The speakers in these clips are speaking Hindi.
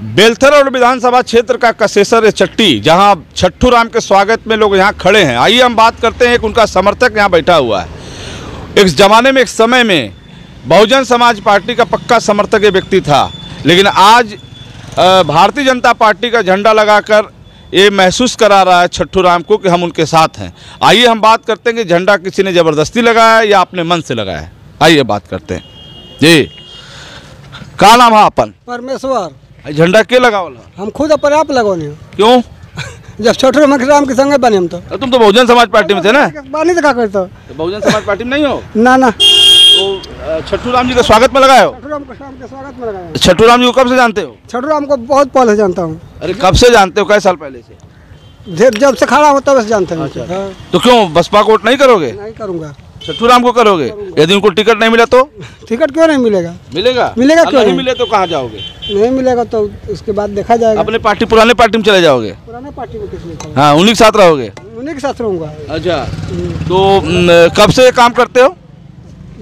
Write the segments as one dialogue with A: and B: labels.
A: बेलथर और विधानसभा क्षेत्र का कसेसर चट्टी, जहाँ छट्टू राम के स्वागत में लोग यहाँ खड़े हैं। आइए हम बात करते हैं, एक उनका समर्थक यहाँ बैठा हुआ है। एक ज़माने में, एक समय में बहुजन समाज पार्टी का पक्का समर्थक ये व्यक्ति था। लेकिन आज भारतीय जनता पार्टी का झंडा लगाकर ये महसूस करा रहा है छट्टू राम को कि हम उनके साथ हैं। आइए हम बात करते हैं कि झंडा किसी ने ज़बरदस्ती लगाया या अपने मन से लगाया आइए बात करते हैं। जी। का नाम है अपन
B: परमेश्वर।
A: झंडा के लगावल?
B: हम खुद अपने आप लगौने
A: क्यों?
B: जब छोटे राम राम के संगे बने हम तो।
A: तुम तो बहुजन समाज पार्टी में थे ना?
B: बानी तो का करते
A: तो बहुजन समाज पार्टी में नहीं हो?
B: ना ना।
A: तो छट्टू राम जी का स्वागत में लगाए हो?
B: छोटू राम को स्वागत में लगाया
A: छट्टू राम जी को कब से जानते हो?
B: छोटू राम को बहुत पहले जानता हूँ।
A: अरे कब से जानते हो? कई साल पहले से।
B: जब से खड़ा हो तब से जानते हैं।
A: अच्छा।
B: हाँ,
A: तो क्यों बसपा को वोट नहीं करोगे?
B: नहीं करूँगा।
A: छट्टू राम को करोगे? यदि उनको टिकट नहीं मिला तो?
B: टिकट क्यों नहीं मिलेगा?
A: मिलेगा?
B: मिलेगा क्यों
A: नहीं? मिले तो कहाँ जाओगे?
B: नहीं मिलेगा तो उसके बाद देखा जाएगा।
A: अपने पार्टी पुराने पार्टी में चले जाओगे?
B: पुराने पार्टी में किसने
A: हाँ उन्हीं के साथ रहोगे?
B: उन्हीं के साथ रहूँगा।
A: अच्छा। तो कब से काम करते हो?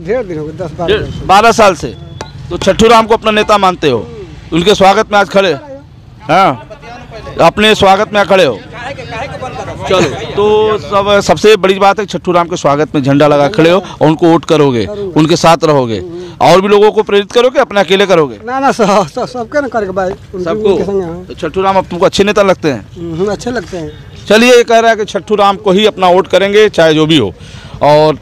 B: ढेर दिन हो गए दस बारह
A: बारह साल से। तो छठू राम को अपना नेता मानते हो? उनके स्वागत में आज खड़े हाँ? अपने स्वागत में खड़े हो? चलो तो सब सबसे बड़ी बात है छट्टू राम के स्वागत में झंडा लगा खड़े हो और उनको वोट करोगे उनके साथ रहोगे। और भी लोगों को प्रेरित करोगे अपने अकेले करोगे?
B: ना ना सब सब- सबके ना करके भाई
A: सबको। तो छट्टू राम अब तुमको अच्छे नेता लगते हैं?
B: हम्म, अच्छे लगते हैं।
A: चलिए ये कह रहा है कि छट्टू राम को ही अपना वोट करेंगे चाहे जो भी हो। और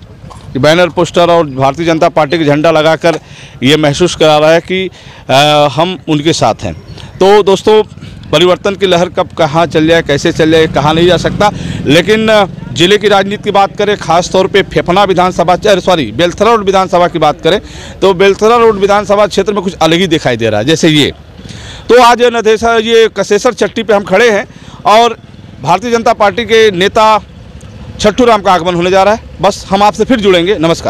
A: बैनर पोस्टर और भारतीय जनता पार्टी का झंडा लगाकर ये महसूस करा रहा है कि अ, हम उनके साथ हैं। तो दोस्तों परिवर्तन की लहर कब कहाँ चल जाए, कैसे चल जाए, कहाँ नहीं जा सकता। लेकिन ज़िले की राजनीति की बात करें, खास तौर पे फेफना विधानसभा सॉरी बेलथरा रोड विधानसभा की बात करें तो बेलथरा रोड विधानसभा क्षेत्र में कुछ अलग ही दिखाई दे रहा है। जैसे ये तो आज नदेशा ये कसेसर चट्टी पे हम खड़े हैं और भारतीय जनता पार्टी के नेता छट्टू राम का आगमन होने जा रहा है। बस हम आपसे फिर जुड़ेंगे। नमस्कार।